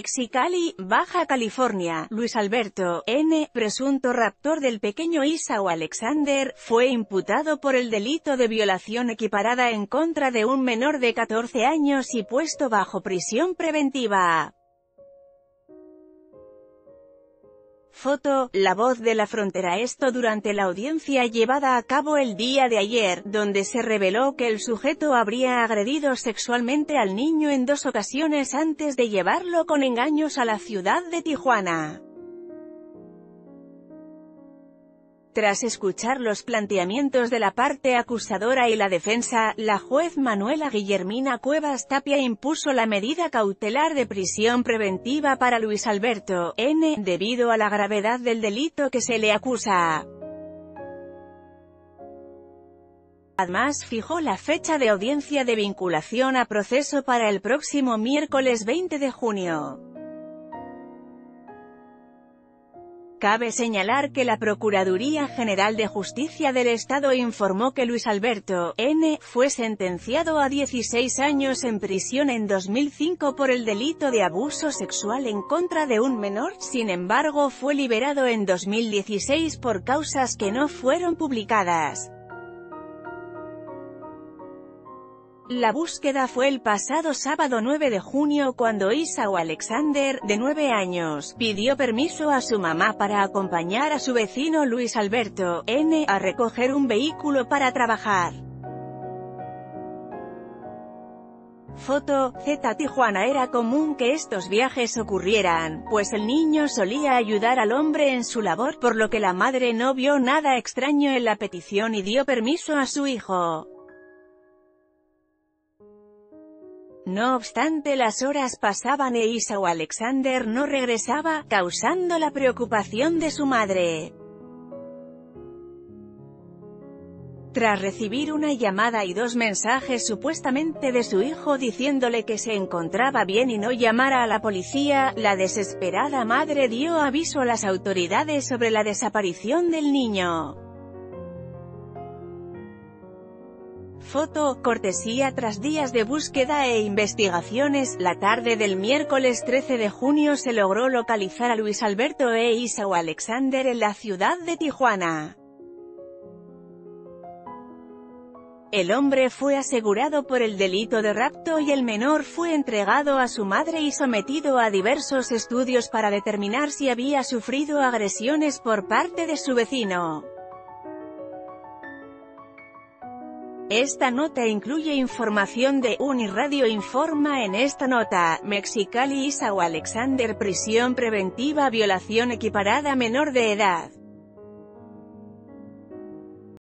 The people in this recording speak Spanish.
Mexicali, Baja California, Luis Alberto, N., presunto raptor del pequeño Isao Alexander, fue imputado por el delito de violación equiparada en contra de un menor de 14 años y puesto bajo prisión preventiva. Foto, la voz de la frontera esto durante la audiencia llevada a cabo el día de ayer, donde se reveló que el sujeto habría agredido sexualmente al niño en dos ocasiones antes de llevarlo con engaños a la ciudad de Tijuana. Tras escuchar los planteamientos de la parte acusadora y la defensa, la juez Manuela Guillermina Cuevas Tapia impuso la medida cautelar de prisión preventiva para Luis Alberto N. debido a la gravedad del delito que se le acusa. Además fijó la fecha de audiencia de vinculación a proceso para el próximo miércoles 20 de junio. Cabe señalar que la Procuraduría General de Justicia del Estado informó que Luis Alberto N. fue sentenciado a 16 años en prisión en 2005 por el delito de abuso sexual en contra de un menor, sin embargo fue liberado en 2016 por causas que no fueron publicadas. La búsqueda fue el pasado sábado 9 de junio cuando Isao Alexander, de 9 años, pidió permiso a su mamá para acompañar a su vecino Luis Alberto N. a recoger un vehículo para trabajar. Foto, Z Tijuana era común que estos viajes ocurrieran, pues el niño solía ayudar al hombre en su labor, por lo que la madre no vio nada extraño en la petición y dio permiso a su hijo. No obstante las horas pasaban e Isao Alexander no regresaba, causando la preocupación de su madre. Tras recibir una llamada y dos mensajes supuestamente de su hijo diciéndole que se encontraba bien y no llamara a la policía, la desesperada madre dio aviso a las autoridades sobre la desaparición del niño. Foto, cortesía tras días de búsqueda e investigaciones, la tarde del miércoles 13 de junio se logró localizar a Luis Alberto e Isao Alexander en la ciudad de Tijuana. El hombre fue asegurado por el delito de rapto y el menor fue entregado a su madre y sometido a diversos estudios para determinar si había sufrido agresiones por parte de su vecino. Esta nota incluye información de Uniradio informa en esta nota, Mexicali Isao Alexander prisión preventiva violación equiparada menor de edad.